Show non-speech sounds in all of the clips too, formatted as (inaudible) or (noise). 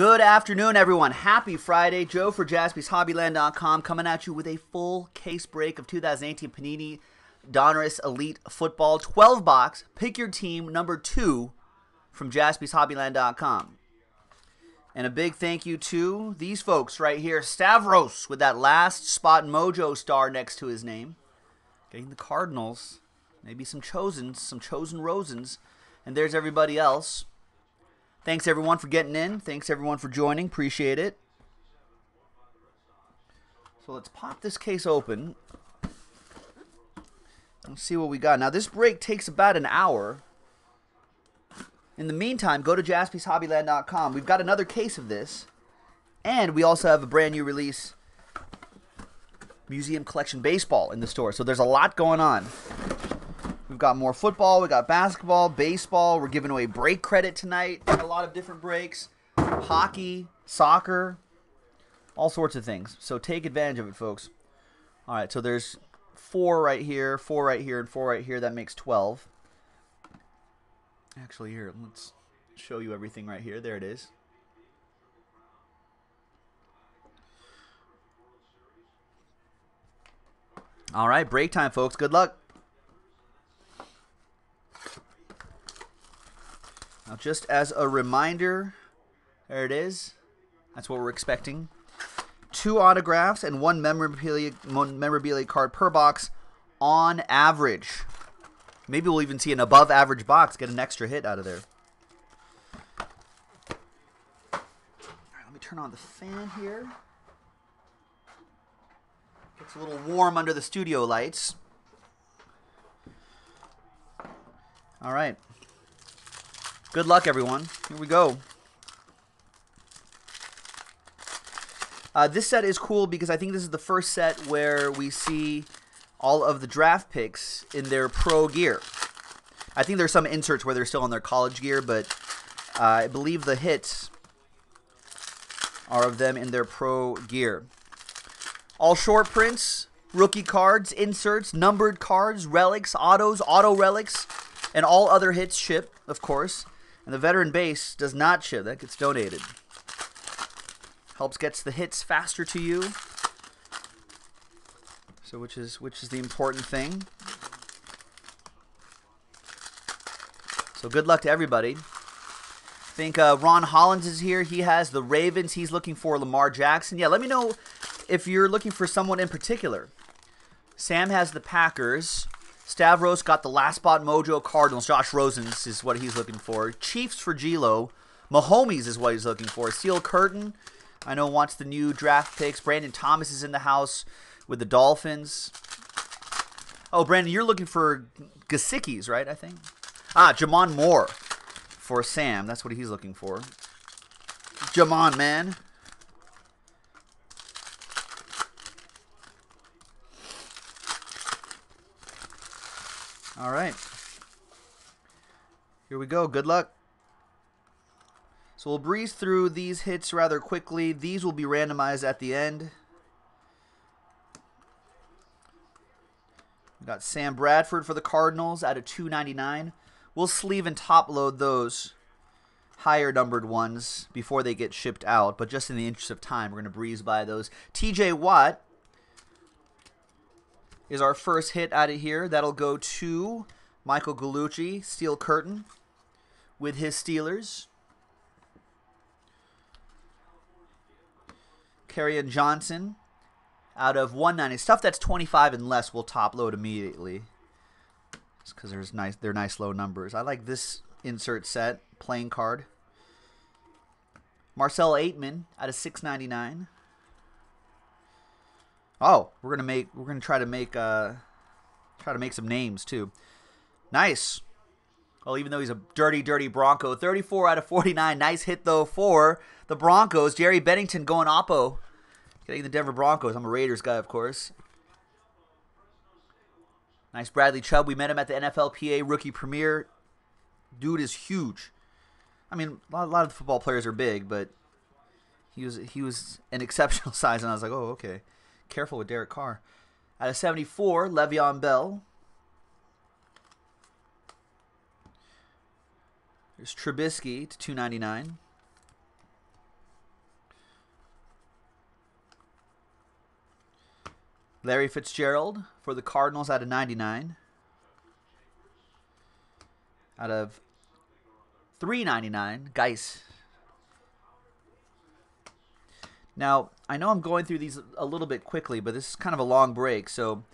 Good afternoon, everyone. Happy Friday. Joe for jaspyshobbyland.com coming at you with a full case break of 2018 Panini Donruss Elite Football 12 box. Pick your team number two from jaspyshobbyland.com. And a big thank you to these folks right here Stavros with that last spot mojo star next to his name. Getting the Cardinals. Maybe some chosens, some chosen Rosens. And there's everybody else. Thanks everyone for getting in. Thanks everyone for joining. Appreciate it. So let's pop this case open. Let's see what we got. Now this break takes about an hour. In the meantime, go to jaspyshobbyland.com. We've got another case of this. And we also have a brand new release Museum Collection Baseball in the store. So there's a lot going on. We've got more football, we got basketball, baseball. We're giving away break credit tonight. A lot of different breaks. Hockey, soccer, all sorts of things. So take advantage of it, folks. All right, so there's four right here, four right here, and four right here. That makes 12. Actually, here, let's show you everything right here. There it is. All right, break time, folks. Good luck. Now, just as a reminder, there it is. That's what we're expecting. Two autographs and one memorabilia, memorabilia card per box on average. Maybe we'll even see an above average box get an extra hit out of there. All right, let me turn on the fan here. Gets a little warm under the studio lights. All right. Good luck, everyone. Here we go. Uh, this set is cool because I think this is the first set where we see all of the draft picks in their pro gear. I think there's some inserts where they're still in their college gear, but uh, I believe the hits are of them in their pro gear. All short prints, rookie cards, inserts, numbered cards, relics, autos, auto relics, and all other hits ship, of course. And the veteran base does not ship. That gets donated. Helps gets the hits faster to you. So which is which is the important thing. So good luck to everybody. I think uh, Ron Hollins is here. He has the Ravens. He's looking for Lamar Jackson. Yeah, let me know if you're looking for someone in particular. Sam has the Packers. Stavros got the last spot mojo Cardinals. Josh Rosens is what he's looking for. Chiefs for Gilo. Mahomes is what he's looking for. Steel Curtain, I know wants the new draft picks. Brandon Thomas is in the house with the Dolphins. Oh, Brandon, you're looking for Gesicki's, right? I think. Ah, J'Mon Moore for Sam. That's what he's looking for. J'Mon, man. All right. Here we go. Good luck. So we'll breeze through these hits rather quickly. These will be randomized at the end. We got Sam Bradford for the Cardinals at a 299. We'll sleeve and top load those higher numbered ones before they get shipped out, but just in the interest of time, we're going to breeze by those. TJ Watt is our first hit out of here. That'll go to Michael Gallucci, Steel Curtain, with his Steelers. Kerryon Johnson out of 190. Stuff that's 25 and less will top load immediately. It's because there's nice they're nice low numbers. I like this insert set, playing card. Marcell Ateman out of 699. Oh, we're gonna make we're gonna try to make uh try to make some names too. Nice. Well, even though he's a dirty, dirty Bronco, 34 out of 49. Nice hit though for the Broncos. Jerry Bennington going oppo, getting the Denver Broncos. I'm a Raiders guy, of course. Nice Bradley Chubb. We met him at the NFLPA rookie premiere. Dude is huge. I mean, a lot, a lot of the football players are big, but he was he was an exceptional (laughs) size, and I was like, oh, okay careful with Derek Carr. Out of 74, Le'Veon Bell. There's Trubisky to 299. Larry Fitzgerald for the Cardinals out of 99. Out of 399, Geis. Now, I know I'm going through these a little bit quickly, but this is kind of a long break, so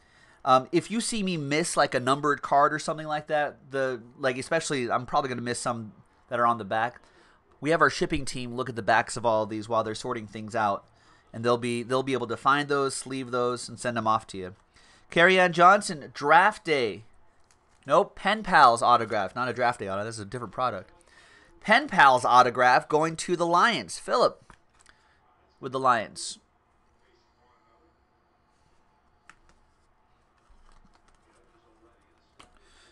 um, if you see me miss like a numbered card or something like that, the like especially I'm probably going to miss some that are on the back. We have our shipping team look at the backs of all of these while they're sorting things out, and they'll be they'll be able to find those, sleeve those, and send them off to you. Kerryon Johnson, draft day. Nope, Pen Pals autograph, not a draft day autograph. This is a different product. Pen Pals autograph going to the Lions. Philip with the Lions.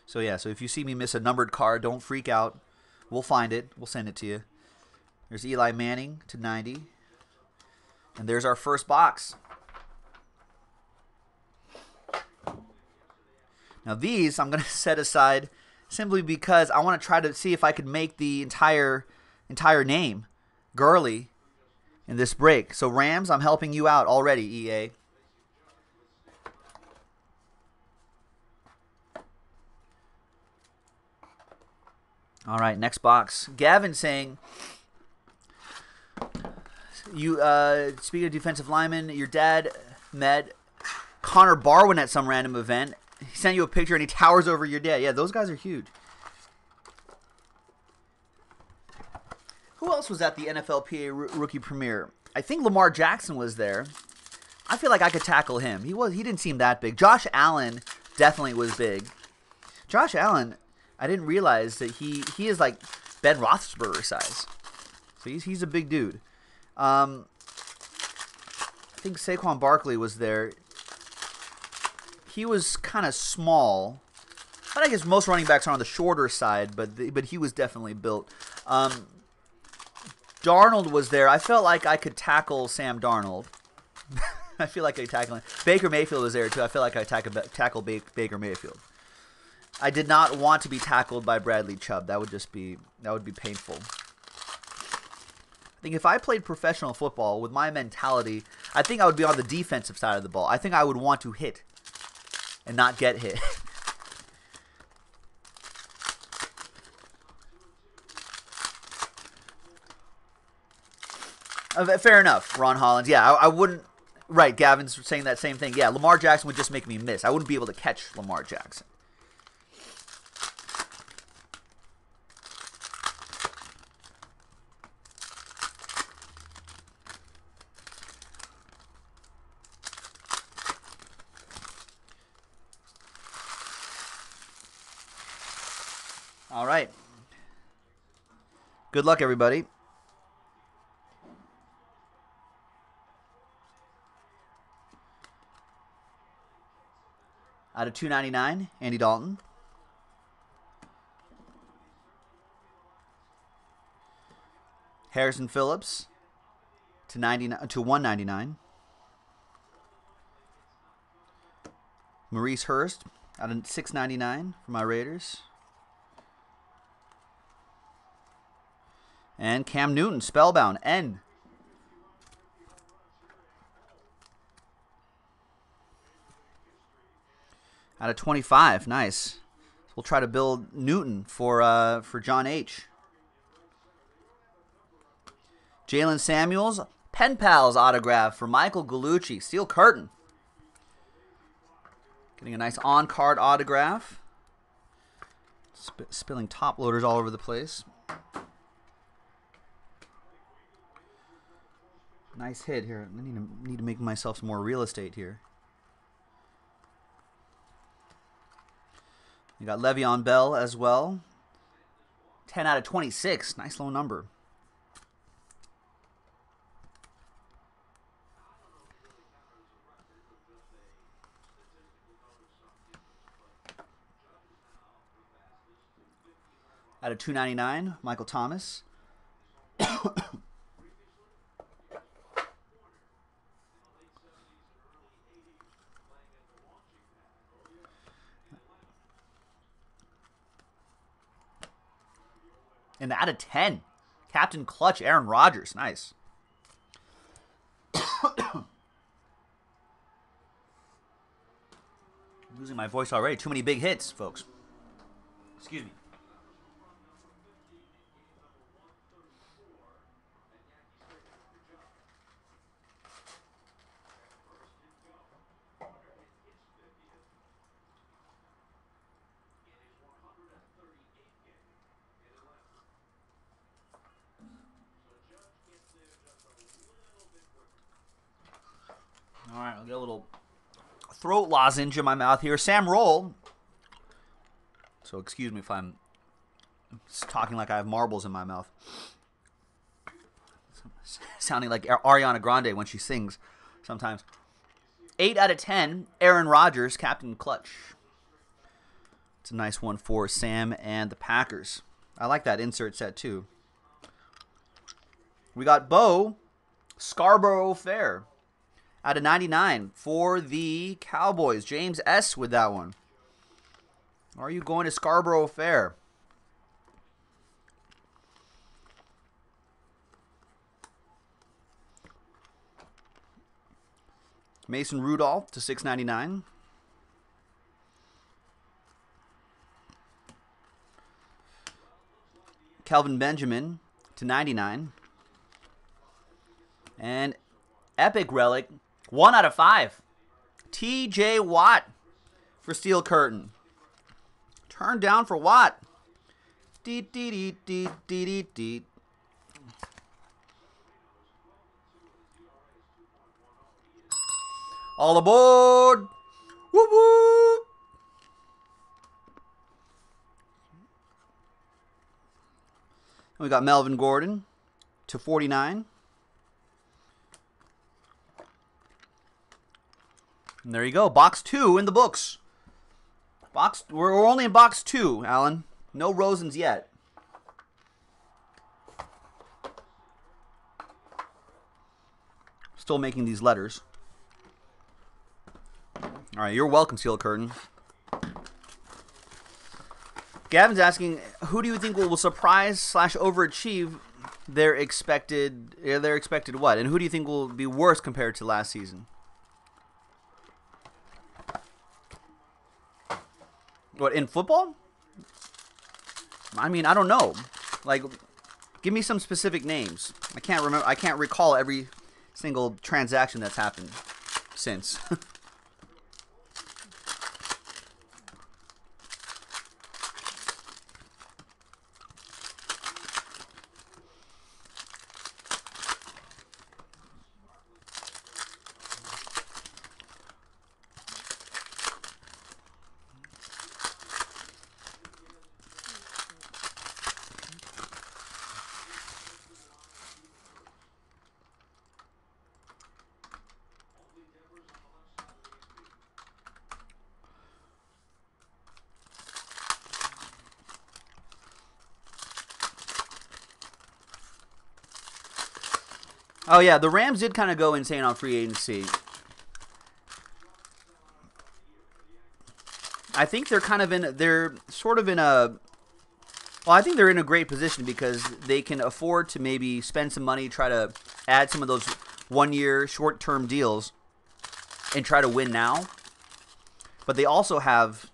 So yeah, so if you see me miss a numbered card, don't freak out. We'll find it. We'll send it to you. There's Eli Manning to 90. And there's our first box. Now these I'm going (laughs) to set aside simply because I want to try to see if I could make the entire entire name Gurley in this break. So Rams, I'm helping you out already, EA. All right, next box. Gavin saying, "You uh, speaking of defensive linemen, your dad met Connor Barwin at some random event. He sent you a picture and he towers over your dad. Yeah, those guys are huge. Who else was at the NFLPA rookie premiere? I think Lamar Jackson was there. I feel like I could tackle him. He was he didn't seem that big. Josh Allen definitely was big. Josh Allen, I didn't realize that he he is like Ben Roethlisberger size. So he's he's a big dude. Um, I think Saquon Barkley was there. He was kind of small. But I guess most running backs are on the shorter side, but the, but he was definitely built. Um, Darnold was there. I felt like I could tackle Sam Darnold. (laughs) I feel like I tackle him. Baker Mayfield was there too. I feel like I tackle tackle Baker Mayfield. I did not want to be tackled by Bradley Chubb. That would just be that would be painful. I think if I played professional football with my mentality, I think I would be on the defensive side of the ball. I think I would want to hit and not get hit. (laughs) Uh, fair enough, Ron Hollins. Yeah, I, I wouldn't. Right, Gavin's saying that same thing. Yeah, Lamar Jackson would just make me miss. I wouldn't be able to catch Lamar Jackson. All right. Good luck, everybody. Out of 299, Andy Dalton. Harrison Phillips to 99 to 199. Maurice Hurst out of 699 for my Raiders. And Cam Newton, Spellbound, N. Out of 25, nice. We'll try to build Newton for uh, for John H. Jaylen Samuels, Pen Pals autograph for Michael Gallucci, Steel Curtain. Getting a nice on-card autograph. Sp spilling top loaders all over the place. Nice hit here. I need to, need to make myself some more real estate here. You got Le'Veon Bell as well. 10 out of 26. Nice low number. Out of 299, Michael Thomas. And out of 10, Captain Clutch Aaron Rodgers. Nice. (coughs) losing my voice already. Too many big hits, folks. Excuse me. All right, I'll get a little throat lozenge in my mouth here. Sam Roll. So excuse me if I'm talking like I have marbles in my mouth. (laughs) Sounding like Ariana Grande when she sings sometimes. 8 out of 10, Aaron Rodgers, Captain Clutch. It's a nice one for Sam and the Packers. I like that insert set too. We got Bo Scarborough Fair out of 99 for the Cowboys. James S. with that one. Are you going to Scarborough Fair? Mason Rudolph to 699. Kelvin Benjamin to 99. And Epic Relic, 1 out of 5. TJ Watt for Steel Curtain. Turn down for Watt. Deet, deet, deet, deet, deet, deet, deet. All aboard! Woo woo! We got Melvin Gordon to 49. And there you go. Box two in the books. Box. We're only in box two, Alan. No Rosens yet. Still making these letters. All right, you're welcome, Steel Curtain. Gavin's asking, who do you think will, will surprise slash overachieve their expected their expected what, and who do you think will be worse compared to last season? What in football? I mean, I don't know. Like, give me some specific names. I can't remember. I can't recall every single transaction that's happened since. (laughs) Oh yeah, the Rams did kind of go insane on free agency. I think they're kind of in they're sort of in a well, I think they're in a great position because they can afford to maybe spend some money, try to add some of those one-year short-term deals and try to win now. But they also have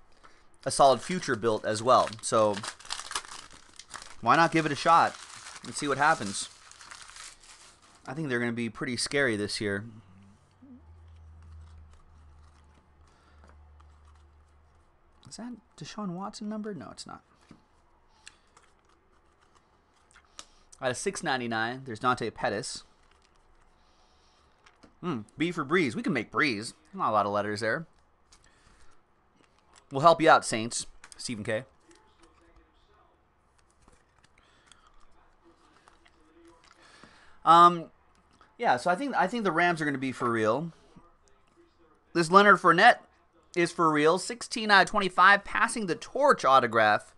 a solid future built as well. So why not give it a shot and see what happens? I think they're going to be pretty scary this year. Is that Deshaun Watson number? No, it's not. Out of 699, there's Dante Pettis. Hmm, B for Breeze. We can make Breeze. Not a lot of letters there. We'll help you out, Saints. Stephen K. Um, yeah, so I think I think the Rams are going to be for real. This Leonard Fournette is for real. 16 out of 25, passing the torch autograph.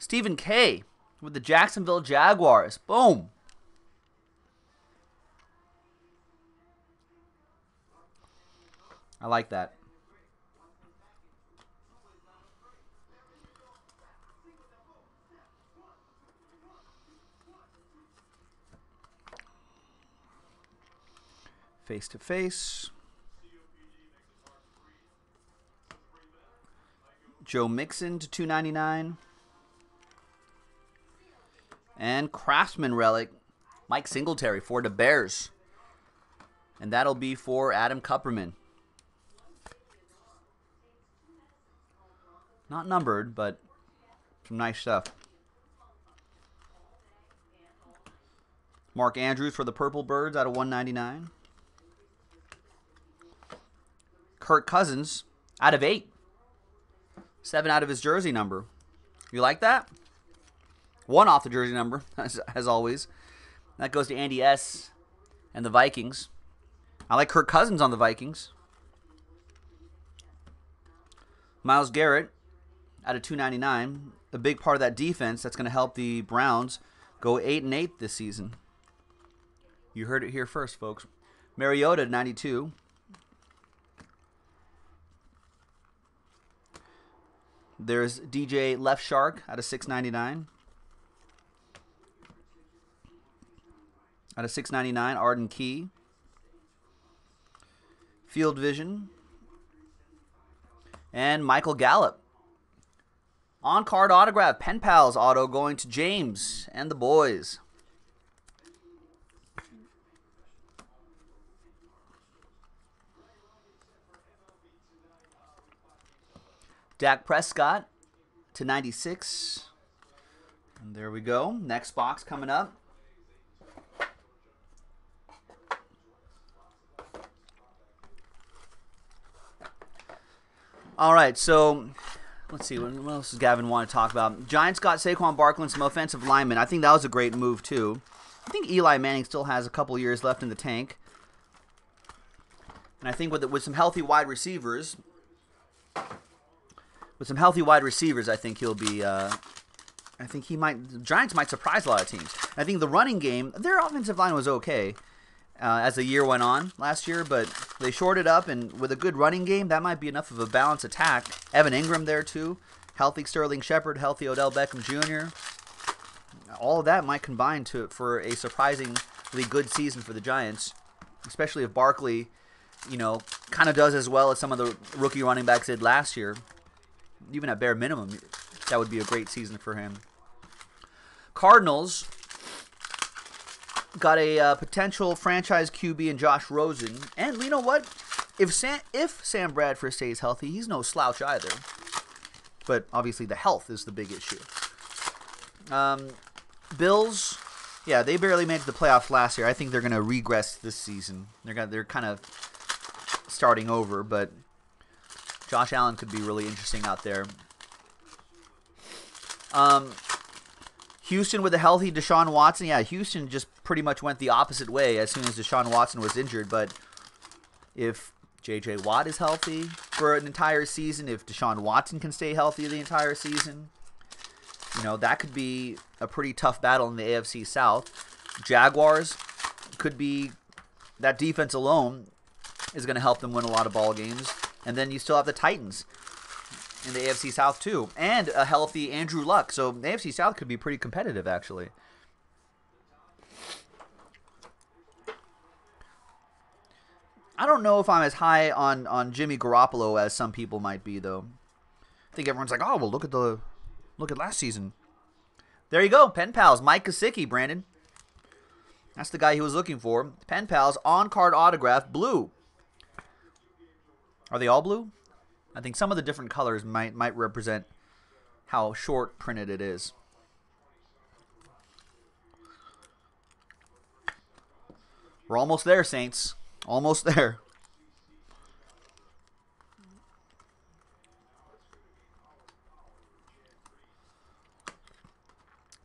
Stephen K with the Jacksonville Jaguars. Boom. I like that. face to face. Joe Mixon to 299. And Craftsman Relic, Mike Singletary for the Bears. And that'll be for Adam Kupperman. Not numbered, but some nice stuff. Mark Andrews for the Purple Birds out of 199. Kirk Cousins out of 8. 7 out of his jersey number. You like that? One off the jersey number, (laughs) as, as always. That goes to Andy S. and the Vikings. I like Kirk Cousins on the Vikings. Myles Garrett out of 299. A big part of that defense that's going to help the Browns go 8 and 8 this season. You heard it here first, folks. Mariota 92. There's DJ Left Shark out of 699. Out of 699, Arden Key. Field Vision. And Michael Gallup. On card autograph, Pen Pals auto going to James and the boys. Dak Prescott to 96. And there we go. Next box coming up. All right, so let's see. What else does Gavin want to talk about? Giants got Saquon Barkley and some offensive linemen. I think that was a great move, too. I think Eli Manning still has a couple years left in the tank. And I think with, with some healthy wide receivers, with some healthy wide receivers, I think he'll be. Uh, I think he might. Giants might surprise a lot of teams. I think the running game, their offensive line was okay uh, as the year went on last year, but they shorted up, and with a good running game, that might be enough of a balanced attack. Evan Engram there too, healthy Sterling Shepard, healthy Odell Beckham Jr. All of that might combine to for a surprisingly good season for the Giants, especially if Barkley, you know, kind of does as well as some of the rookie running backs did last year even at bare minimum, that would be a great season for him. Cardinals got a uh, potential franchise QB in Josh Rosen, and you know what? If Sam if Sam Bradford stays healthy, he's no slouch either. But obviously, the health is the big issue. Um, Bills, yeah, they barely made the playoffs last year. I think they're going to regress this season. They're gonna, they're kind of starting over, but Josh Allen could be really interesting out there. Um, Houston with a healthy Deshaun Watson. Yeah, Houston just pretty much went the opposite way as soon as Deshaun Watson was injured. But if J.J. Watt is healthy for an entire season, if Deshaun Watson can stay healthy the entire season, you know, that could be a pretty tough battle in the AFC South. Jaguars could be, that defense alone is going to help them win a lot of ball games. And then you still have the Titans in the AFC South too, and a healthy Andrew Luck. So AFC South could be pretty competitive actually. I don't know if I'm as high on on Jimmy Garoppolo as some people might be though. I think everyone's like, "Oh, well, look at the look at last season." There you go, pen pals, Mike Gesicki, Brandon. That's the guy he was looking for. Pen pals on card autograph, blue. Are they all blue? I think some of the different colors might might represent how short printed it is. We're almost there, Saints. Almost there.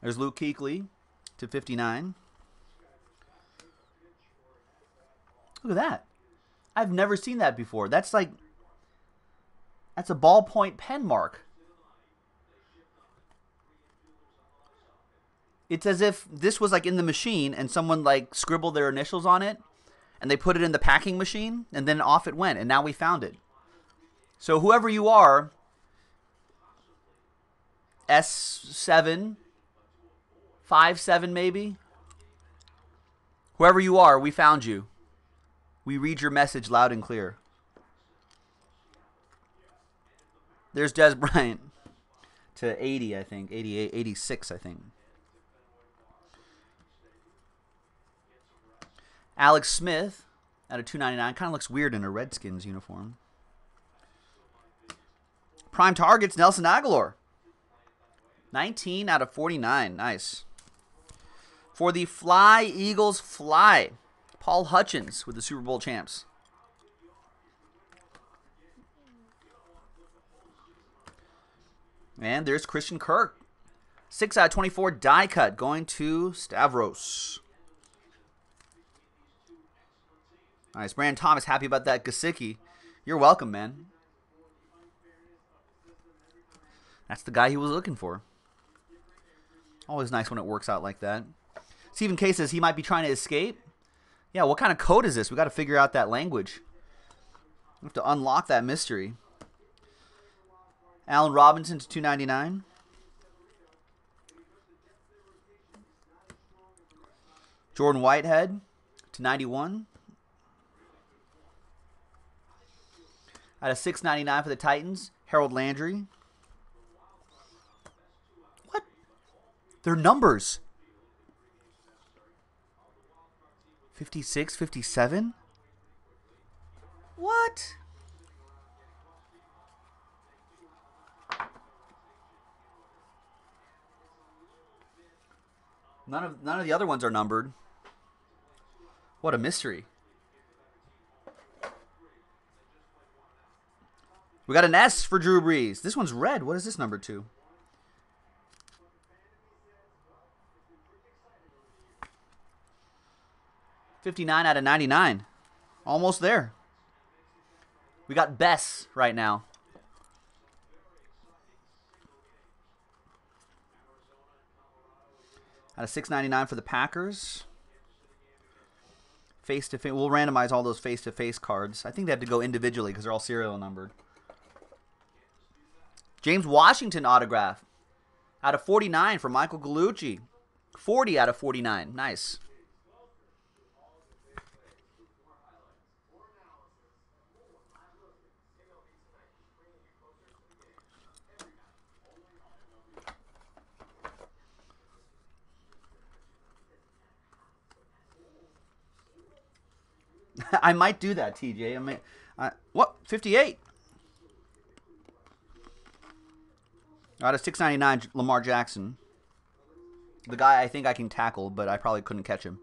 There's Luke Kuechly to 59. Look at that. I've never seen that before. That's like that's a ballpoint pen mark. It's as if this was like in the machine and someone like scribbled their initials on it and they put it in the packing machine and then off it went and now we found it. So whoever you are, S7, 5 7 maybe, whoever you are, we found you. We read your message loud and clear. There's Dez Bryant to 80, I think. 88, 86, I think. Alex Smith out of 299. Kind of looks weird in a Redskins uniform. Prime targets, Nelson Agholor. 19 out of 49. Nice. For the Fly Eagles Fly, Paul Hutchins with the Super Bowl champs. And there's Christian Kirk. 6 out of 24 die cut going to Stavros. Nice. Brandon Thomas, happy about that. Gesicki. You're welcome, man. That's the guy he was looking for. Always nice when it works out like that. Stephen K says he might be trying to escape. Yeah, what kind of code is this? We got to figure out that language. We have to unlock that mystery. Allen Robinson to 299. Jordan Whitehead to 91. Out of 699 for the Titans, Harold Landry. What? They're numbers. 56, 57? What? None of none of the other ones are numbered. What a mystery. We got an S for Drew Brees. This one's red. What is this number two? Fifty-nine out of ninety-nine. Almost there. We got Bess right now. Out of 699 for the Packers. Face to face. We'll randomize all those face to face cards. I think they have to go individually because they're all serial numbered. James Washington autograph. Out of 49 for Michael Gallucci. 40 out of 49. Nice. (laughs) I might do that, TJ. I mean, uh, what? 58. Out of 699, Lamar Jackson. The guy I think I can tackle, but I probably couldn't catch him.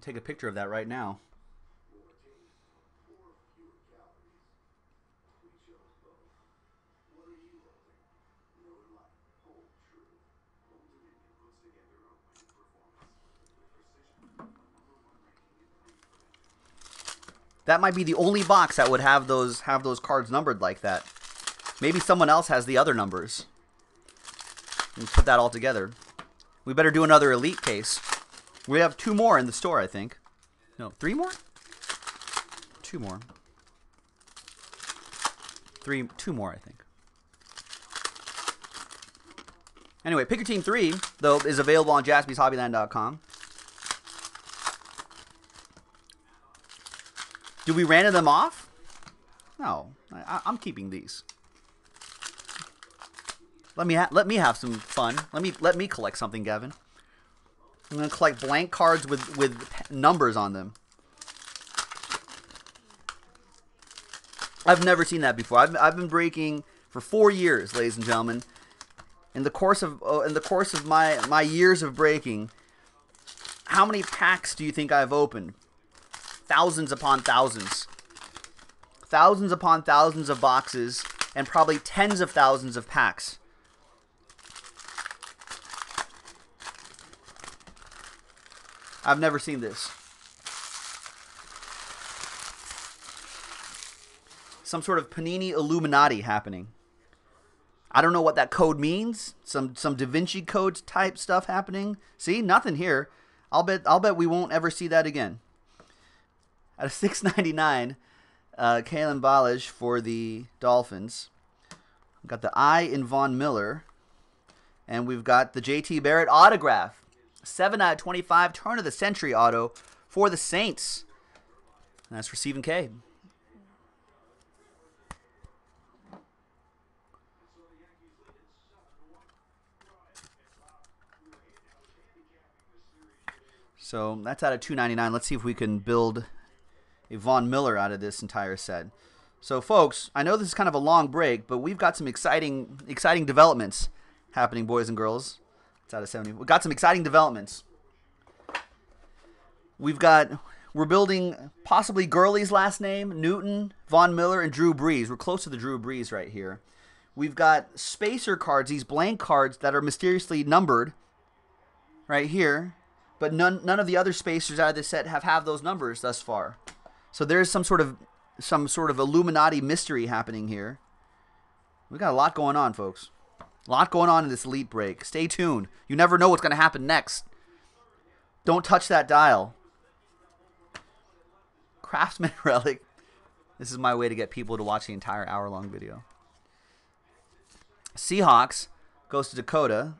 take a picture of that right now. That might be the only box that would have those have those cards numbered like that. Maybe someone else has the other numbers. And put that all together. We better do another elite case. We have two more in the store, I think. No, three more? Two more. Three, two more, I think. Anyway, Pick Your Team 3, though, is available on jaspyshobbyland.com. Do we random them off? No, I, am keeping these. Let me let me have some fun. Let me let me collect something, Gavin. I'm gonna collect blank cards with with numbers on them. I've never seen that before. I've I've been breaking for four years, ladies and gentlemen. In the course of uh, in the course of my my years of breaking, how many packs do you think I've opened? Thousands upon thousands. Thousands upon thousands of boxes and probably tens of thousands of packs. I've never seen this. Some sort of Panini Illuminati happening. I don't know what that code means. Some some Da Vinci Code type stuff happening. See, nothing here. I'll bet I'll bet we won't ever see that again. At a 6.99, uh, Kalen Ballage for the Dolphins. We've got the I in Von Miller. And we've got the JT Barrett autograph. 7 out of 25, turn of the century auto for the Saints. And that's for Stephen K. So that's out of 299. Let's see if we can build a Von Miller out of this entire set. So, folks, I know this is kind of a long break, but we've got some exciting, exciting developments happening, boys and girls. It's out of 70. We've got some exciting developments. We've got, we're building possibly Gurley's last name, Newton, Von Miller, and Drew Brees. We're close to the Drew Brees right here. We've got spacer cards, these blank cards that are mysteriously numbered right here, but none, none of the other spacers out of this set have, have those numbers thus far. So there's some sort of some sort of Illuminati mystery happening here. We got a lot going on, folks. A lot going on in this elite break. Stay tuned. You never know what's going to happen next. Don't touch that dial. Craftsman (laughs) relic. This is my way to get people to watch the entire hour long video. Seahawks goes to Dakota.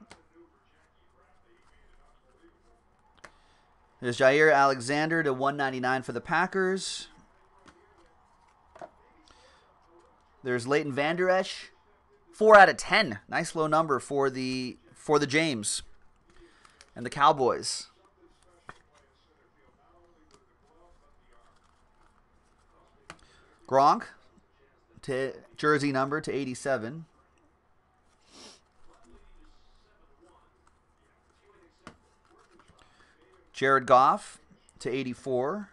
There's Jaire Alexander to 199 for the Packers. There's Leighton Vander Esch, four out of ten. Nice low number for the for the James and the Cowboys. Gronk to jersey number to 87. Jared Goff to 84.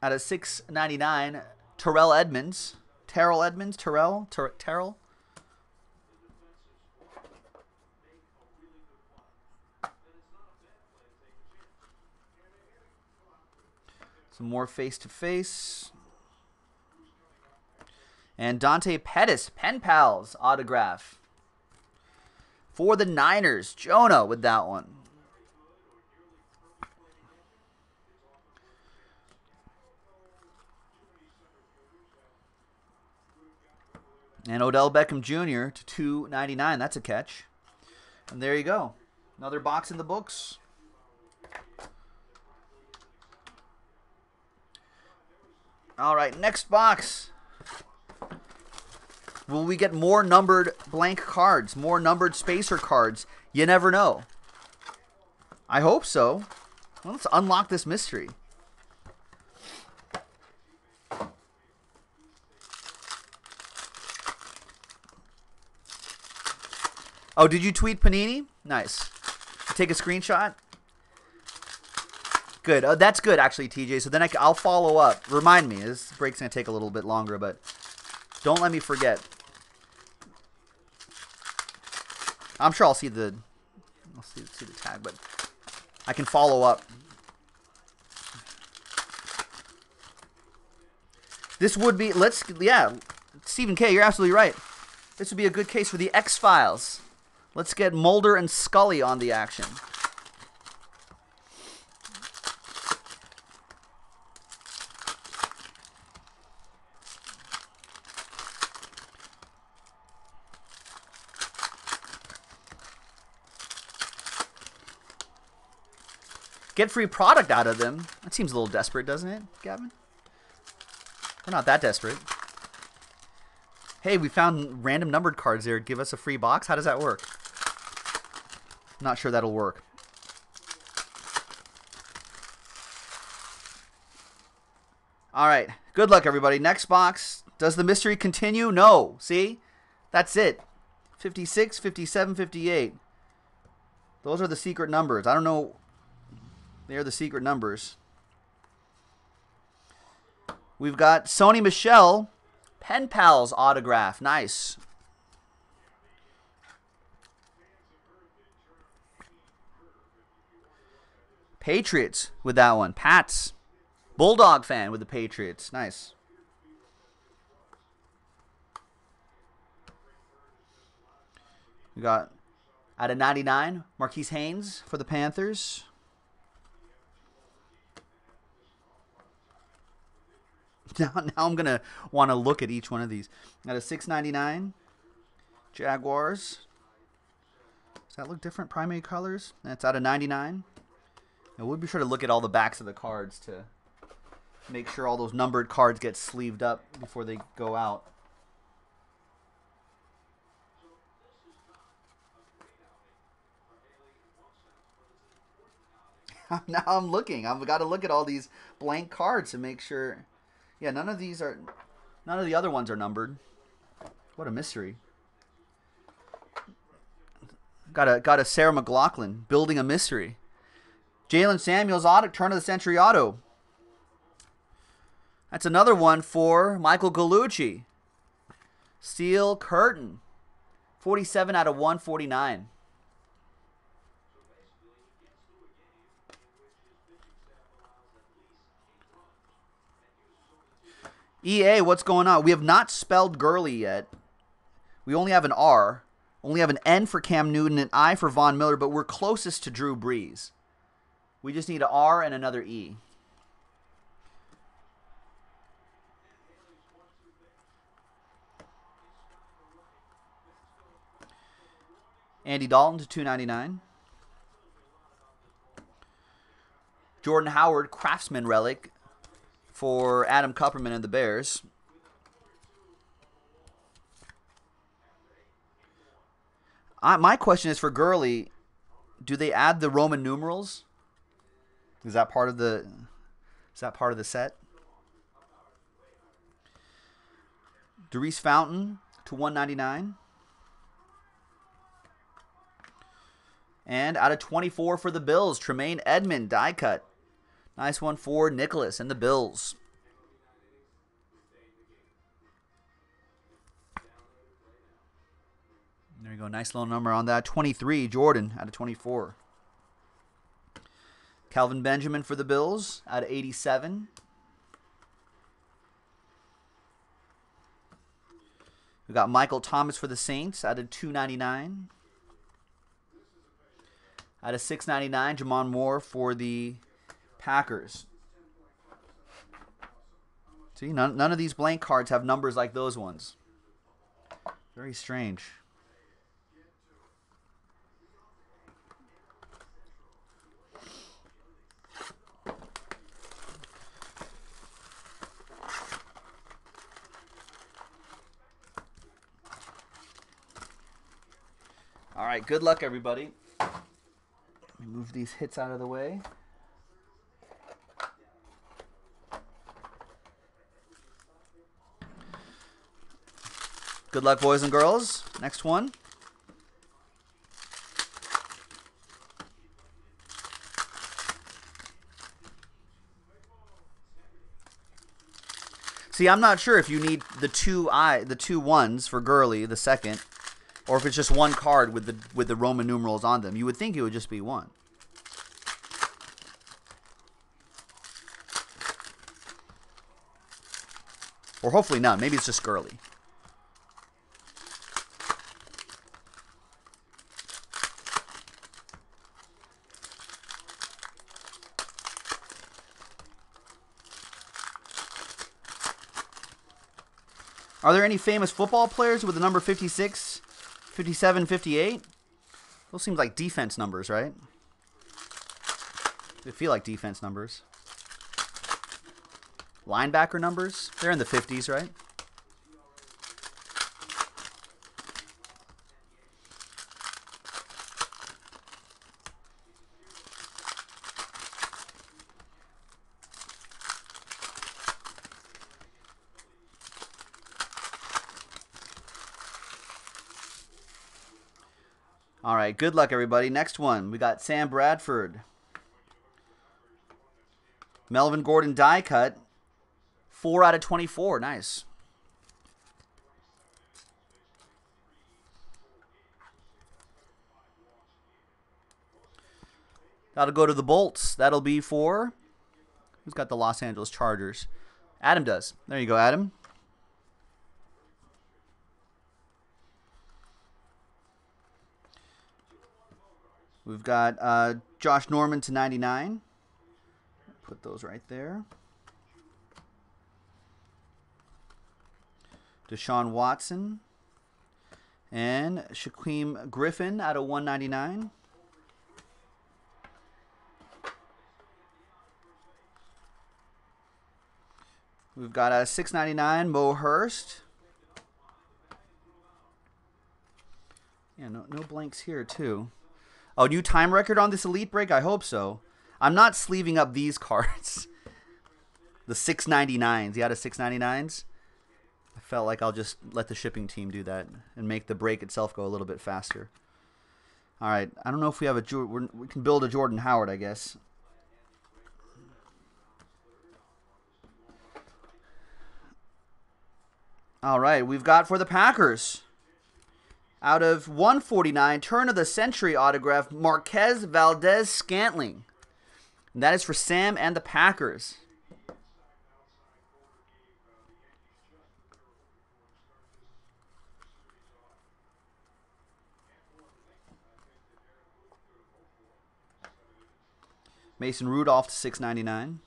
Out of 699, Terrell Edmunds. Terrell Edmunds? Terrell? Ter- Terrell? Some more face to face. And Dante Pettis, Pen Pals autograph. For the Niners, Jonah with that one. And Odell Beckham Jr. to 299. That's a catch. And there you go. Another box in the books. All right, next box. Will we get more numbered blank cards, more numbered spacer cards? You never know. I hope so. Well, let's unlock this mystery. Oh, did you tweet Panini? Nice. Take a screenshot. Good. Oh, that's good, actually, TJ. So then I, will follow up. Remind me. This break's going to take a little bit longer, but don't let me forget. I'm sure I'll see the I'll see, see the tag, but I can follow up. This would be, let's, yeah, Stephen K., you're absolutely right. This would be a good case for the X Files. Let's get Mulder and Scully on the action. Get free product out of them. That seems a little desperate, doesn't it, Gavin? We're not that desperate. Hey, we found random numbered cards there. Give us a free box. How does that work? Not sure that'll work. All right. Good luck, everybody. Next box. Does the mystery continue? No. See? That's it. 56, 57, 58. Those are the secret numbers. I don't know. They are the secret numbers. We've got Sony Michel, Pen Pals autograph. Nice. Patriots with that one. Pats. Bulldog fan with the Patriots. Nice. We got out of 99, Marquis Haynes for the Panthers. (laughs) Now, now I'm gonna want to look at each one of these. Got a 6.99 Jaguars. Does that look different? Primary colors. That's out of 99. And we'll be sure to look at all the backs of the cards to make sure all those numbered cards get sleeved up before they go out. (laughs) now I'm looking. I've got to look at all these blank cards to make sure. Yeah, none of these are. None of the other ones are numbered. What a mystery. Got a got a Sarah McLachlan building a mystery. Jaylen Samuels auto turn of the century auto. That's another one for Michael Gallucci. Steel curtain. 47 out of 149. EA, what's going on? We have not spelled Gurley yet. We only have an R. Only have an N for Cam Newton, and an I for Von Miller, but we're closest to Drew Brees. We just need an R and another E. Andy Dalton to 299. Jordan Howard, Craftsman Relic for Adam Kupperman and the Bears. I, my question is for Gurley, do they add the Roman numerals? Is that part of the is that part of the set? Daurice Fountain to 199. And out of 24 for the Bills, Tremaine Edmond die cut. Nice one for Nicholas and the Bills. There you go. Nice little number on that. 23, Jordan out of 24. Kelvin Benjamin for the Bills out of 87. We got Michael Thomas for the Saints out of 299. Out of 699, J'Mon Moore for the Packers. See, none, none of these blank cards have numbers like those ones. Very strange. All right, good luck, everybody. Move these hits out of the way. Good luck, boys and girls. Next one. See, I'm not sure if you need the two I the two ones for Gurley, the second, or if it's just one card with the with the Roman numerals on them. You would think it would just be one. Or hopefully not. Maybe it's just Gurley. Are there any famous football players with the number 56, 57, 58? Those seem like defense numbers, right? They feel like defense numbers. Linebacker numbers? They're in the 50s, right? All right, good luck, everybody. Next one, we got Sam Bradford. Melvin Gordon die cut. 4 out of 24. Nice. That'll go to the Bolts. That'll be for. Who's got the Los Angeles Chargers? Adam does. There you go, Adam. We've got uh, Josh Norman to 99. Put those right there. Deshaun Watson. And Shaquem Griffin out of 199. We've got a 699 Mo Hurst. Yeah, no, no blanks here, too. Oh, new time record on this Elite Break? I hope so. I'm not sleeving up these cards. (laughs) the 699s. You out of 699s? I felt like I'll just let the shipping team do that and make the break itself go a little bit faster. All right. I don't know if we have a... We can build a Jordan Howard, I guess. All right. We've got for the Packers out of 149, turn of the century autograph, Marquez Valdes-Scantling. And that is for Sam and the Packers. Mason Rudolph to 699.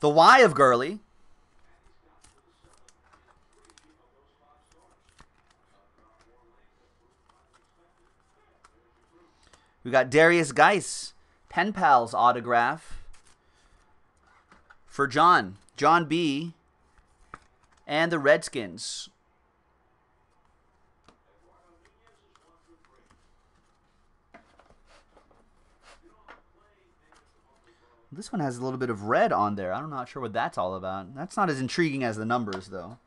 The Y of Gurley. We got Derrius Guice, Pen Pals autograph for John, John B, and the Redskins. This one has a little bit of red on there. I'm not sure what that's all about. That's not as intriguing as the numbers, though.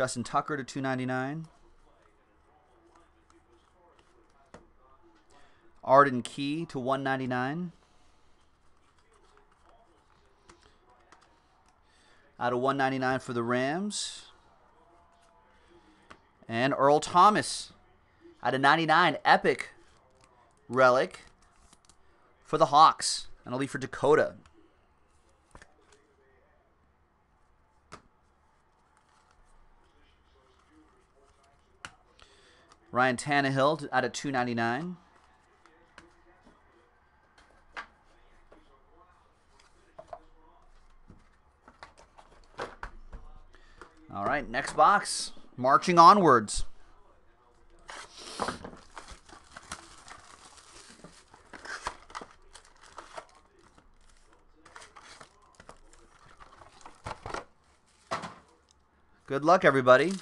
Justin Tucker to 299. Arden Key to 199. Out of 199 for the Rams. And Earl Thomas out of 99. Epic relic for the Hawks. And I'll leave for Dakota. Ryan Tannehill out of 299. All right, next box. Marching onwards. Good luck, everybody.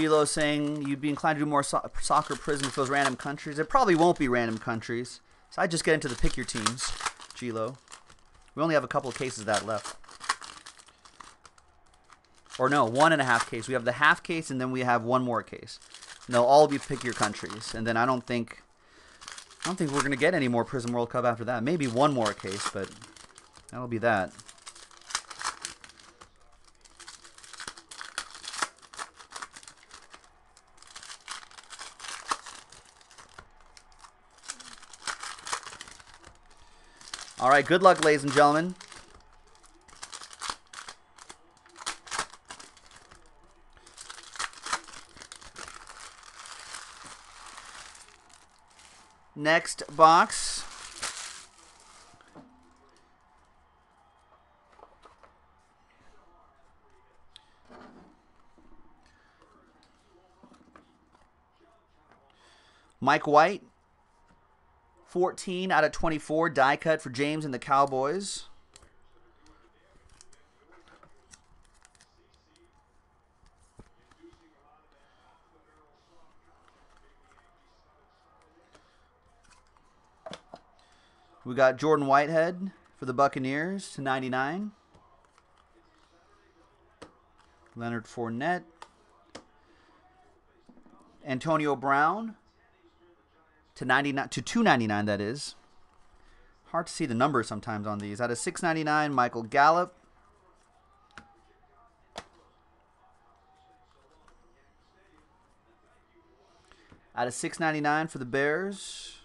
Gilo saying you'd be inclined to do more so soccer prism with those random countries. It probably won't be random countries. So I just get into the pick your teams, Gilo. We only have a couple of cases of that left. Or no, one and a half case. We have the half case and then we have one more case. And they'll all be pick your countries. And then I don't think I don't think we're gonna get any more Prism World Cup after that. Maybe one more case, but that'll be that. All right, good luck, ladies and gentlemen. Next box. Mike White, 14 out of 24 die cut for James and the Cowboys. We got Jordan Whitehead for the Buccaneers to 99. Leonard Fournette. Antonio Brown to 99 to 299 that is. Hard to see the numbers sometimes on these. Out of 699, Michael Gallup. Out of 699 for the Bears.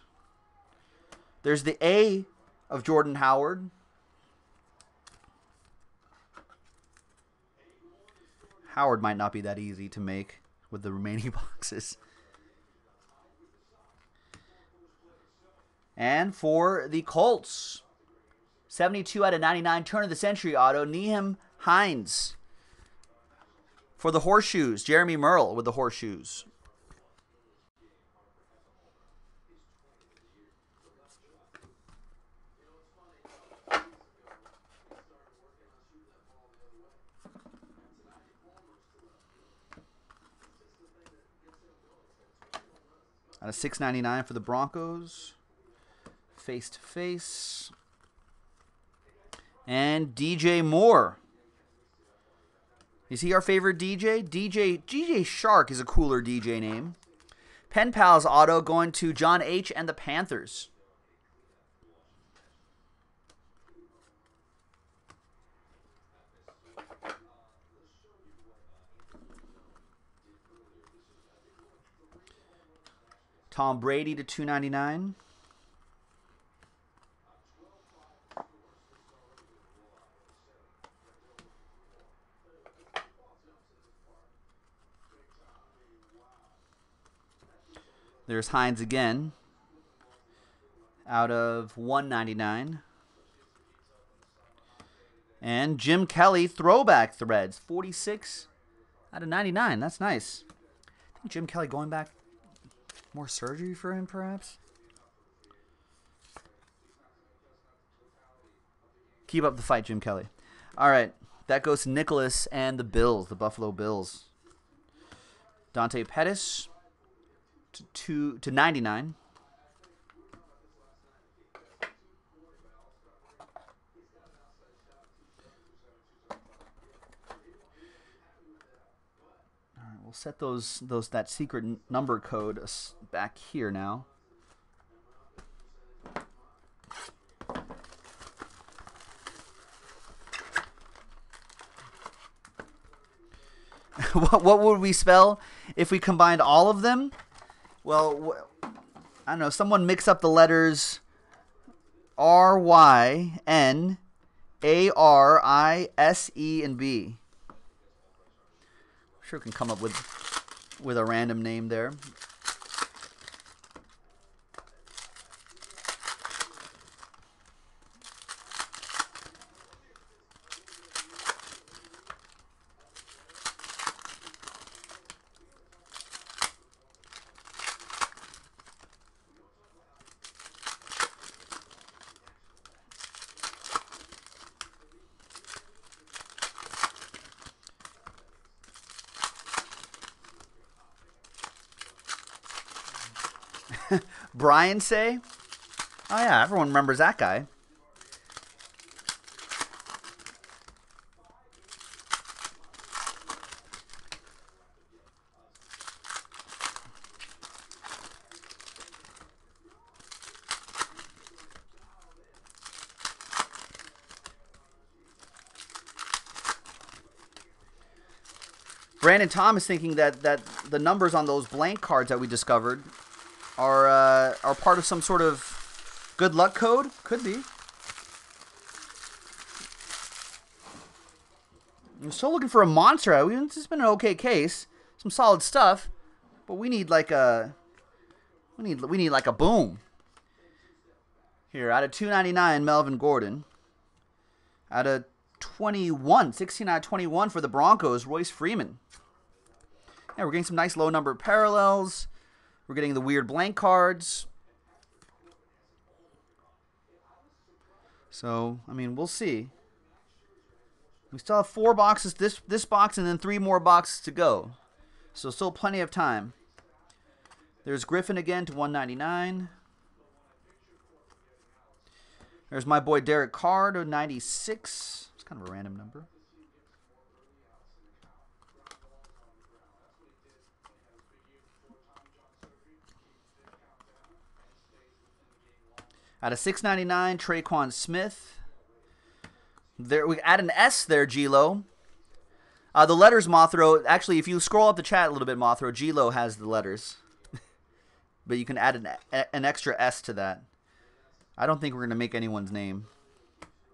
There's the A of Jordan Howard. Howard might not be that easy to make with the remaining (laughs) boxes. And for the Colts, 72 out of 99, turn of the century auto, Nyheim Hines. For the horseshoes, Jeremy Merle with the horseshoes. Out of 699 for the Broncos. Face to face. And DJ Moore. Is he our favorite DJ? DJ DJ Shark is a cooler DJ name. Pen Pals auto going to John H and the Panthers. Tom Brady to 299. There's Hines again. Out of 199. And Jim Kelly throwback threads. 46 out of 99. That's nice. I think Jim Kelly going back more surgery for him, perhaps? Keep up the fight, Jim Kelly. All right. That goes to Nicholas and the Bills, the Buffalo Bills. Dante Pettis to, to 99. we'll set those those that secret number code back here now. (laughs) what, what would we spell if we combined all of them? Well, I don't know. Someone mix up the letters R Y N A R I S E and B sure can come up with with a random name there. (laughs) Brian say? Oh yeah, everyone remembers that guy. Brandon Thomas thinking that, that the numbers on those blank cards that we discovered are uh, are part of some sort of good luck code. Could be. I'm still looking for a monster. This has been an okay case, some solid stuff, but we need like a we need we need like a boom. Here, out of 299, Melvin Gordon. Out of 21, 16 out of 21 for the Broncos, Royce Freeman. Yeah, we're getting some nice low number parallels. We're getting the weird blank cards. So, I mean, we'll see. We still have four boxes, this, this box, and then three more boxes to go. So still plenty of time. There's Griffin again to 199. There's my boy Derek Carr to 96. It's kind of a random number. Out of 699, Tre'Quan Smith. There, we add an S there, Gilo. Uh, the letters, Mothro. Actually, if you scroll up the chat a little bit, Mothro, Gilo has the letters. (laughs) but you can add an, an extra S to that. I don't think we're going to make anyone's name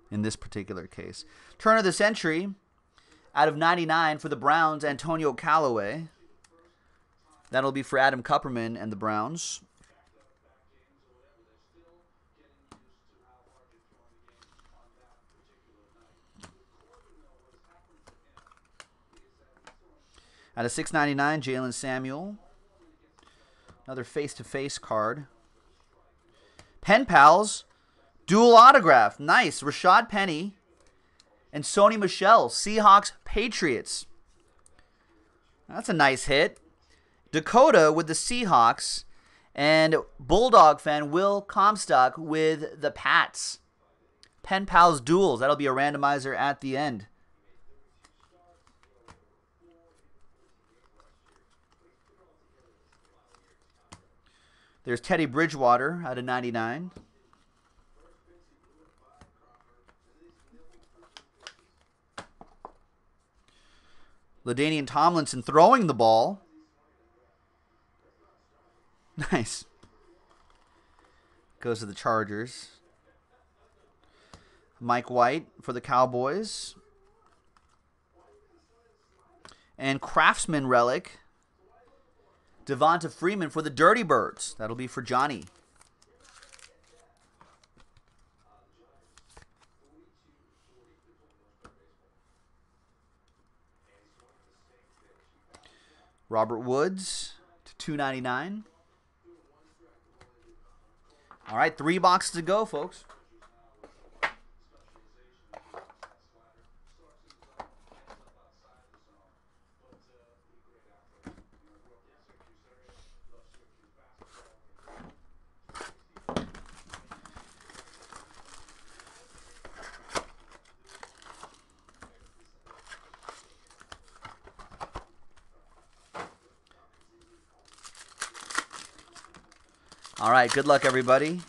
in this particular case. Turn of the century out of 99 for the Browns, Antonio Callaway. That'll be for Adam Kupperman and the Browns. Out of 699, Jaylen Samuel. Another face-to-face -face card. Pen Pals, dual autograph. Nice. Rashad Penny and Sony Michel. Seahawks Patriots. That's a nice hit. Dakota with the Seahawks and Bulldog fan Will Comstock with the Pats. Pen Pals duels. That'll be a randomizer at the end. There's Teddy Bridgewater out of 99. LaDainian Tomlinson throwing the ball. (laughs) Nice. Goes to the Chargers. Mike White for the Cowboys. And Craftsman Relic Devonta Freeman for the Dirty Birds. That'll be for Johnny. Robert Woods to 299. All right, three boxes to go, folks. All right, good luck, everybody.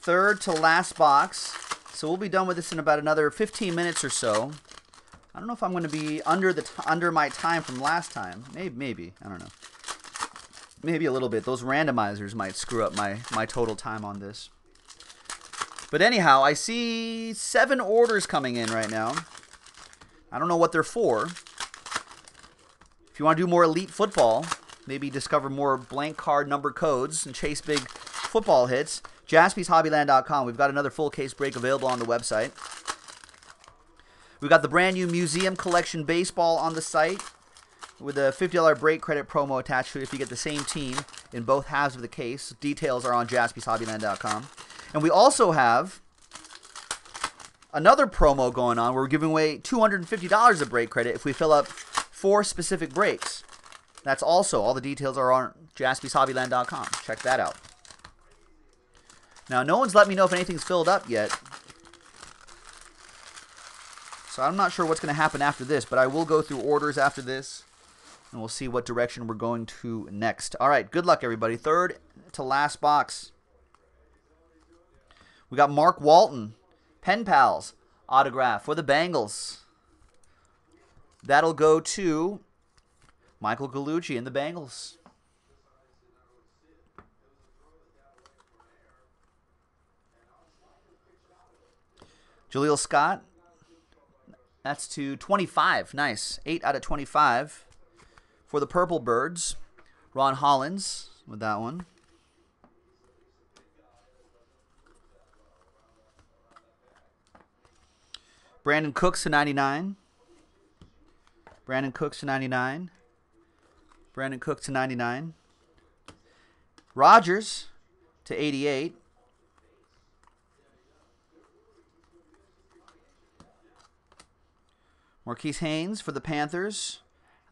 Third to last box. So we'll be done with this in about another 15 minutes or so. I don't know if I'm going to be under the under my time from last time. Maybe, maybe. I don't know. Maybe a little bit. Those randomizers might screw up my, my total time on this. But anyhow, I see seven orders coming in right now. I don't know what they're for. If you want to do more elite football, maybe discover more blank card number codes and chase big football hits, JaspysHobbyland.com. We've got another full case break available on the website. We've got the brand new Museum Collection Baseball on the site with a $50 break credit promo attached to it if you get the same team in both halves of the case. Details are on JaspysHobbyland.com. And we also have another promo going on. Where we're giving away $250 of break credit if we fill up four specific breaks. That's also, all the details are on jaspyshobbyland.com. Check that out. Now, no one's let me know if anything's filled up yet. So I'm not sure what's going to happen after this, but I will go through orders after this, and we'll see what direction we're going to next. All right, good luck, everybody. Third to last box. We got Mark Walton, Pen Pals, autograph for the Bengals. That'll go to Michael Gallucci and the Bengals. Jaleel Scott. That's to 25. Nice. 8 out of 25 for the Purple Birds. Ron Hollins with that one. Brandin Cooks to 99. Brandin Cooks to 99. Brandin Cook to 99. Rodgers to 88. Marquis Haynes for the Panthers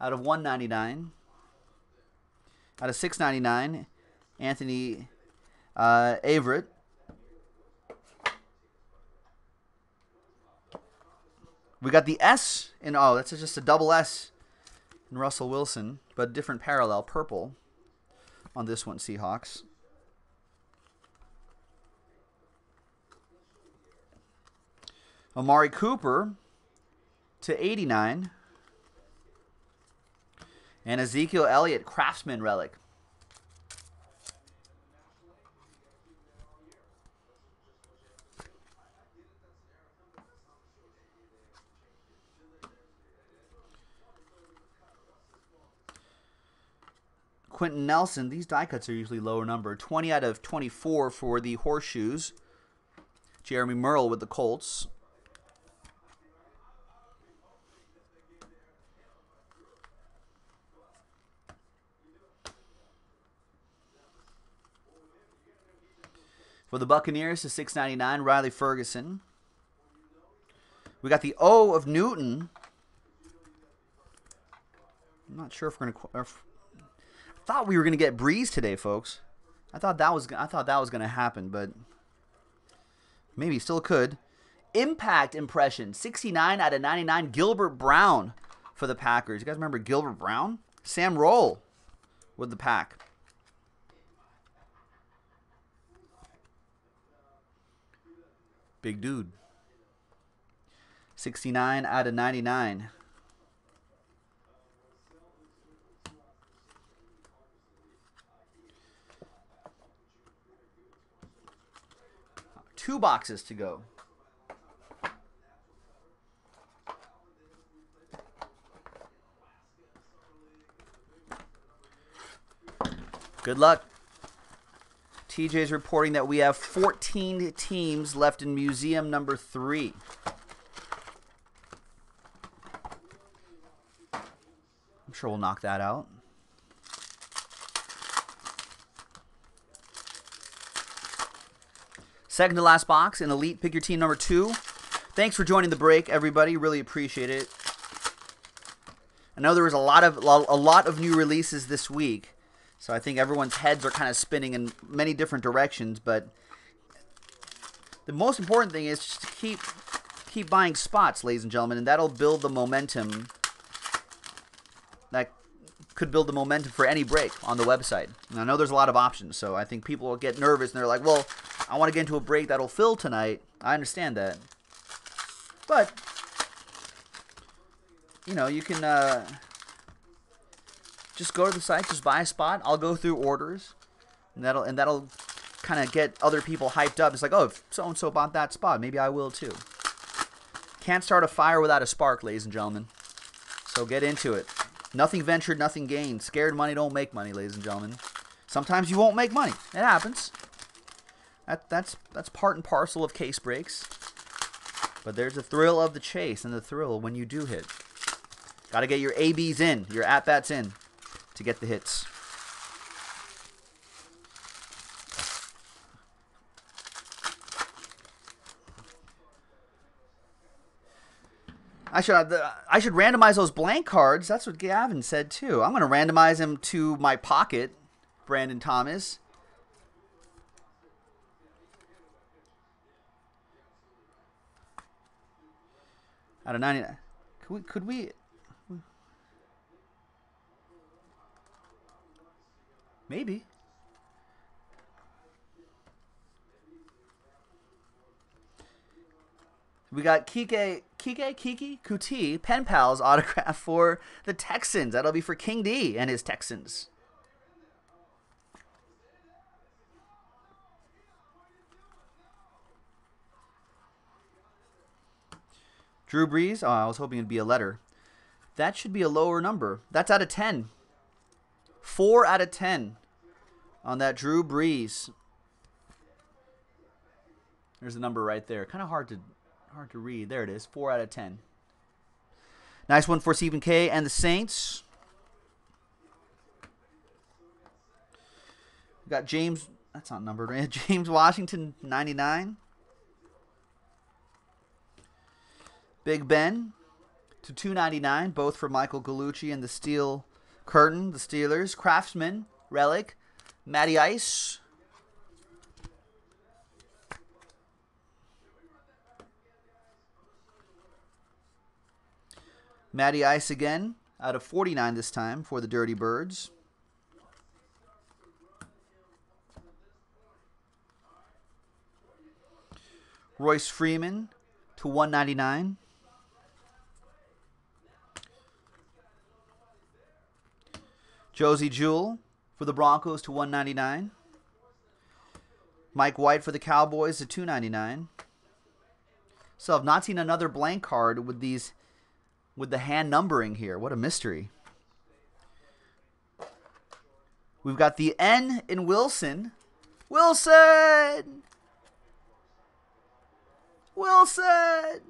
out of 199. Out of 699, Anthony uh, Averett. We got the S in, oh, that's just a double S in Russell Wilson, but different parallel, purple on this one, Seahawks. Amari Cooper to 89. And Ezekiel Elliott, Craftsman Relic. Quenton Nelson. These die cuts are usually lower number. 20 out of 24 for the Horseshoes. Jeremy Merle with the Colts. For the Buccaneers to 699, Riley Ferguson. We got the O of Newton. I'm not sure if we're gonna. Thought we were gonna get Brees today, folks. I thought that was I thought that was gonna happen, but maybe still could. Impact impression 69 out of 99. Gilbert Brown for the Packers. You guys remember Gilbert Brown? Sam Roll with the pack. Big dude. 69 out of 99. Two boxes to go. Good luck. TJ is reporting that we have 14 teams left in museum number three. I'm sure we'll knock that out. Second to last box in Elite. Pick your team number two. Thanks for joining the break, everybody. Really appreciate it. I know there was a lot of a lot of new releases this week. So I think everyone's heads are kind of spinning in many different directions, but the most important thing is just to keep keep buying spots, ladies and gentlemen, and that'll build the momentum that could build the momentum for any break on the website. And I know there's a lot of options, so I think people will get nervous and they're like, "Well, I want to get into a break that'll fill tonight." I understand that. But you know, you can uh, just go to the site, just buy a spot. I'll go through orders, and that'll and that'll kind of get other people hyped up. It's like, oh, so and so bought that spot, maybe I will too. Can't start a fire without a spark, ladies and gentlemen. So get into it. Nothing ventured, nothing gained. Scared money don't make money, ladies and gentlemen. Sometimes you won't make money. It happens. That that's that's part and parcel of case breaks. But there's the thrill of the chase and the thrill when you do hit. Got to get your ABs in, your at bats in to get the hits. I should uh, I should randomize those blank cards. That's what Gavin said too. I'm going to randomize them to my pocket, Brandon Thomas. Out of 99. could we could we Maybe. We got Kike, Kike, Kiki, Kuti, Pen Pals autograph for the Texans. That'll be for King D and his Texans. Drew Brees. Oh, I was hoping it'd be a letter. That should be a lower number. That's out of 10. Four out of ten on that Drew Brees. There's the number right there. Kind of hard to hard to read. There it is. Four out of ten. Nice one for Stephen K and the Saints. We got James. That's not numbered. (laughs) James Washington, 99. Big Ben to 299, both for Michael Gallucci and the Steel Curtain, the Steelers. Craftsman, Relic. Matty Ice. Matty Ice again, out of 49 this time for the Dirty Birds. Royce Freeman to 199. Josey Jewell for the Broncos to 199. Mike White for the Cowboys to 299. So I've not seen another blank card with these with the hand numbering here. What a mystery. We've got the N in Wilson. Wilson! Wilson!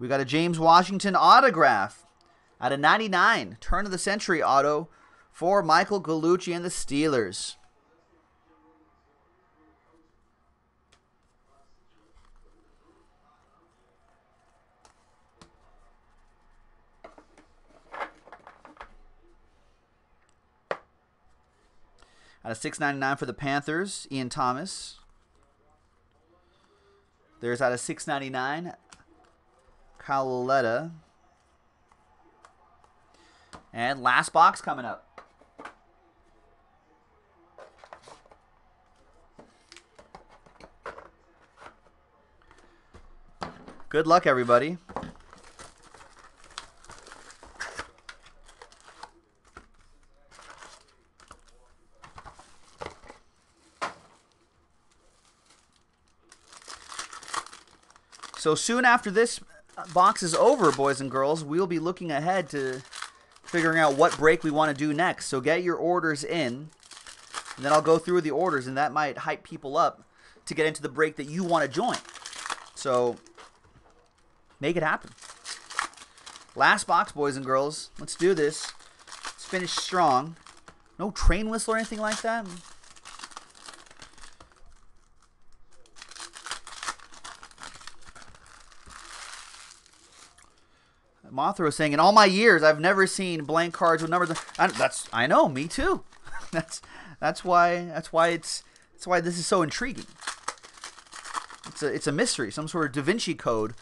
We got a James Washington autograph out of 99, turn of the century auto for Michael Gallucci and the Steelers. Out of 699 for the Panthers, Ian Thomas. There's out of 699, Lauletta. And last box coming up. Good luck, everybody. So soon after this box is over, boys and girls, we'll be looking ahead to figuring out what break we want to do next. So get your orders in, and then I'll go through the orders, and that might hype people up to get into the break that you want to join. So make it happen. Last box, boys and girls. Let's do this. Let's finish strong. No train whistle or anything like that. Mothra was saying, in all my years, I've never seen blank cards with numbers. I, that's I know, me too. (laughs) that's that's why that's why it's that's why this is so intriguing. It's a it's a mystery, some sort of Da Vinci Code,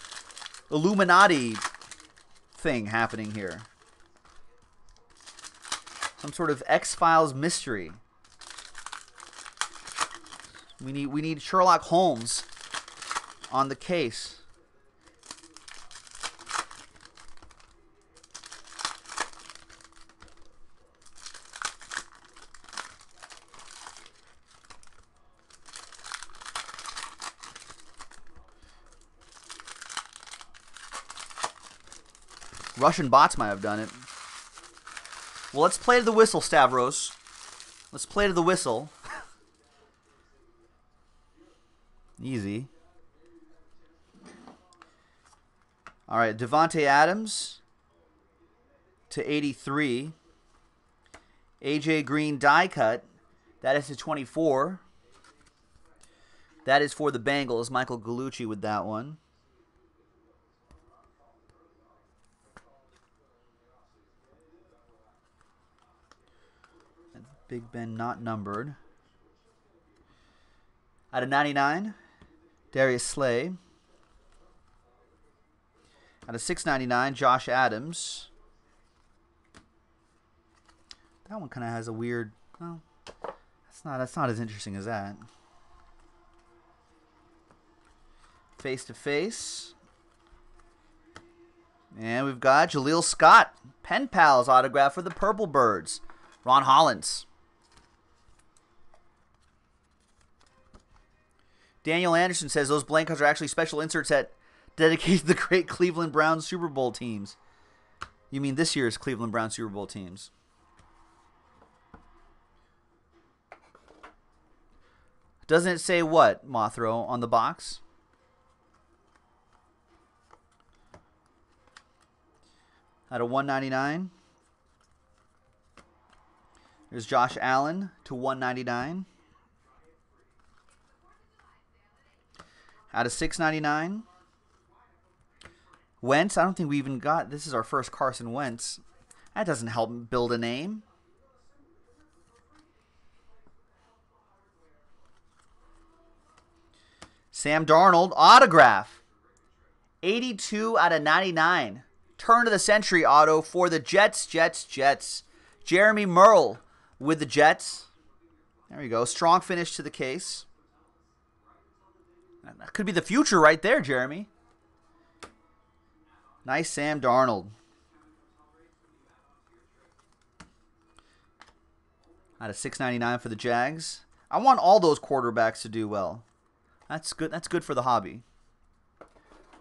Illuminati thing happening here. Some sort of X Files mystery. We need we need Sherlock Holmes on the case. Russian bots might have done it. Well, let's play to the whistle, Stavros. Let's play to the whistle. (laughs) Easy. All right, Davante Adams to 83. AJ Green die cut. That is to 24. That is for the Bengals. Michael Gallucci with that one. Big Ben not numbered. Out of 99, Darius Slay. Out of 699, Josh Adams. That one kind of has a weird. Well, that's not that's not as interesting as that. Face to face. And we've got Jaleel Scott, pen pals autograph for the Purple Birds. Ron Hollins. Daniel Anderson says those blank cards are actually special inserts that dedicate (laughs) the great Cleveland Browns Super Bowl teams. You mean this year's Cleveland Browns Super Bowl teams? Doesn't it say what, Mothro, on the box? Out of 199. There's Josh Allen to 199. Out of 699. Wentz, I don't think we even got. This is our first Carson Wentz. That doesn't help build a name. Sam Darnold, autograph. 82 out of 99. Turn of the century auto for the Jets, Jets, Jets. Jeremy Merle with the Jets. There we go. Strong finish to the case. That could be the future right there, Jeremy. Nice Sam Darnold. Out of 699 for the Jags. I want all those quarterbacks to do well. That's good. That's good for the hobby.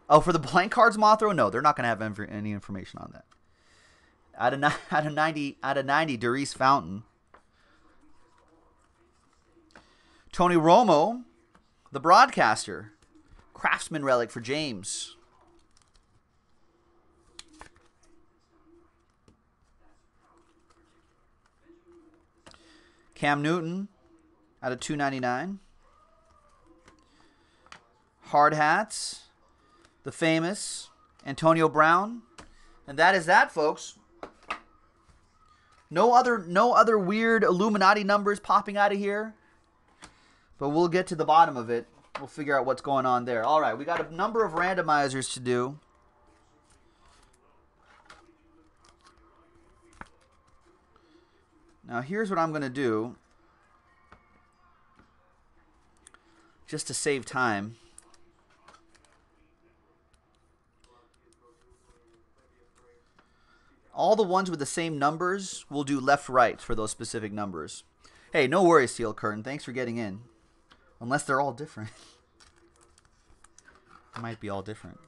Oh, for the blank cards Mothro? No, they're not going to have any information on that. Out of, (laughs) out of 90, out of 90, Daurice Fountain. Tony Romo, the broadcaster. Craftsman relic for James. Cam Newton out of 299. Hard hats. The famous Antonio Brown. And that is that, folks. No other no other weird Illuminati numbers popping out of here. But we'll get to the bottom of it. We'll figure out what's going on there. All right, we got a number of randomizers to do. Now here's what I'm going to do. Just to save time. All the ones with the same numbers will do left right for those specific numbers. Hey, no worries, Steel Curtain. Thanks for getting in. Unless they're all different. (laughs) might be all different.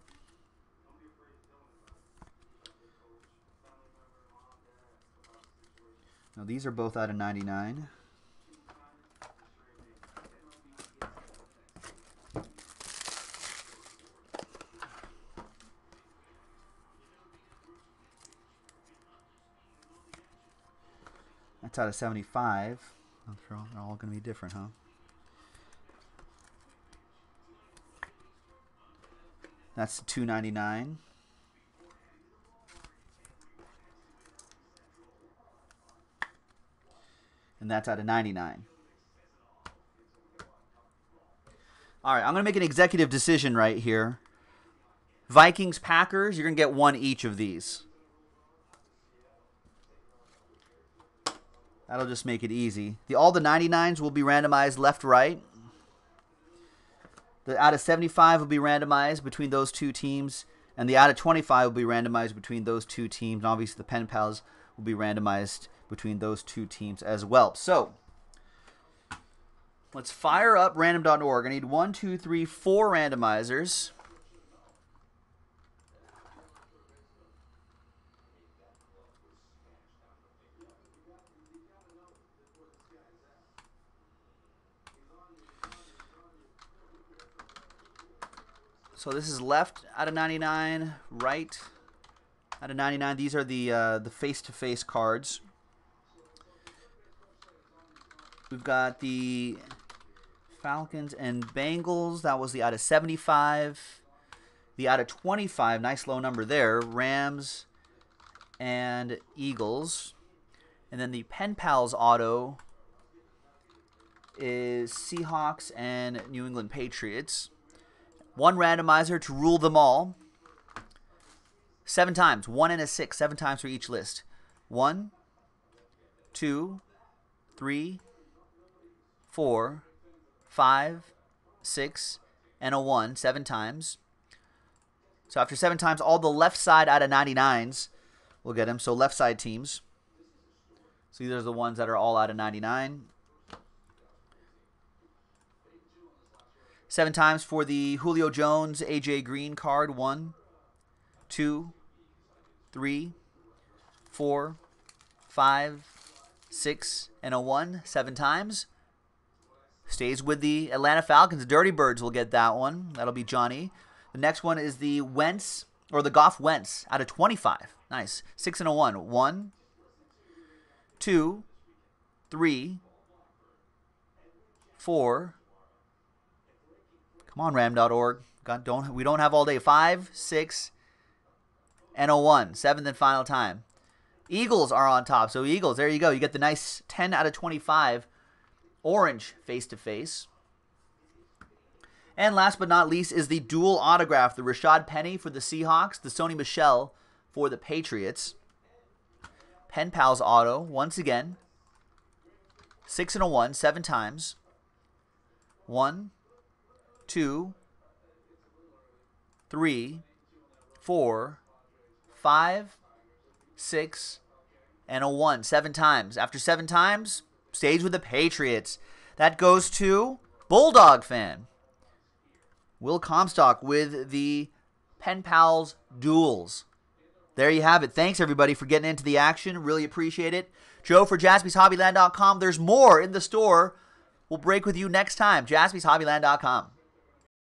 Now these are both out of 99. That's out of 75. They're all going to be different, huh? That's 299. And that's out of 99. All right, I'm going to make an executive decision right here. Vikings, Packers, you're going to get one each of these. That'll just make it easy. The All the 99s will be randomized left right. The out of 75 will be randomized between those two teams, and the out of 25 will be randomized between those two teams. And obviously, the pen pals will be randomized between those two teams as well. So, let's fire up random.org. I need one, two, three, four randomizers. So this is left out of 99, right out of 99. These are the uh, the face-to-face cards. We've got the Falcons and Bengals. That was the out of 75. The out of 25, nice low number there. Rams and Eagles. And then the Pen Pals auto is Seahawks and New England Patriots. One randomizer to rule them all. Seven times. One and a six. Seven times for each list. One, two, three, four, five, six, and a one. Seven times. So after seven times, all the left side out of 99s will get them. So left side teams. So these are the ones that are all out of 99. Seven times for the Julio Jones, AJ Green card. One, two, three, four, five, six, and a one. Seven times. Stays with the Atlanta Falcons. Dirty Birds will get that one. That'll be Johnny. The next one is the Wentz, or the Goff Wentz out of 25. Nice. Six and a one. One, two, three, four, Come on, ram.org. God, don't we don't have all day. Five, six, and a one. Seventh and final time. Eagles are on top. So Eagles, there you go. You get the nice 10 out of 25 orange face to face. And last but not least is the dual autograph, the Rashad Penny for the Seahawks, the Sony Michel for the Patriots. Pen Pals auto, once again. Six and a one, seven times. One, two, three, four, five, six, and a one. Seven times. After seven times, stage with the Patriots. That goes to Bulldog fan. Will Comstock with the Pen Pals duels. There you have it. Thanks everybody for getting into the action. Really appreciate it. Joe for jaspyshobbyland.com. There's more in the store. We'll break with you next time. jaspyshobbyland.com.